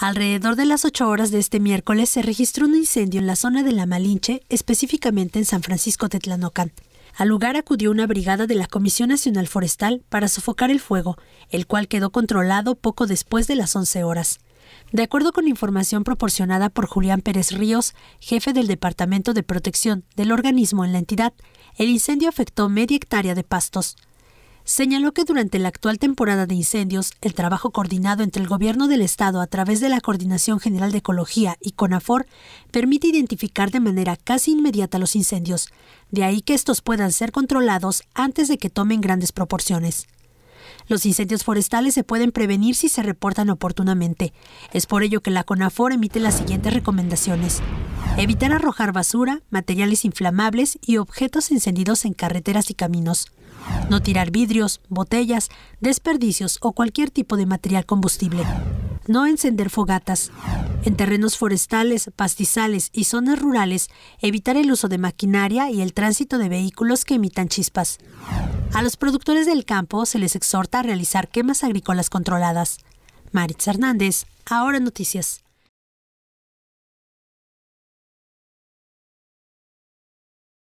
Alrededor de las 8 horas de este miércoles se registró un incendio en la zona de La Malinche, específicamente en San Francisco Tetlanocan. Al lugar acudió una brigada de la Comisión Nacional Forestal para sofocar el fuego, el cual quedó controlado poco después de las 11 horas. De acuerdo con información proporcionada por Julián Pérez Ríos, jefe del Departamento de Protección del organismo en la entidad, el incendio afectó media hectárea de pastos señaló que durante la actual temporada de incendios, el trabajo coordinado entre el Gobierno del Estado a través de la Coordinación General de Ecología y CONAFOR permite identificar de manera casi inmediata los incendios, de ahí que estos puedan ser controlados antes de que tomen grandes proporciones. Los incendios forestales se pueden prevenir si se reportan oportunamente. Es por ello que la CONAFOR emite las siguientes recomendaciones. Evitar arrojar basura, materiales inflamables y objetos encendidos en carreteras y caminos. No tirar vidrios, botellas, desperdicios o cualquier tipo de material combustible. No encender fogatas. En terrenos forestales, pastizales y zonas rurales, evitar el uso de maquinaria y el tránsito de vehículos que emitan chispas. A los productores del campo se les exhorta a realizar quemas agrícolas controladas. Maritza Hernández, Ahora Noticias.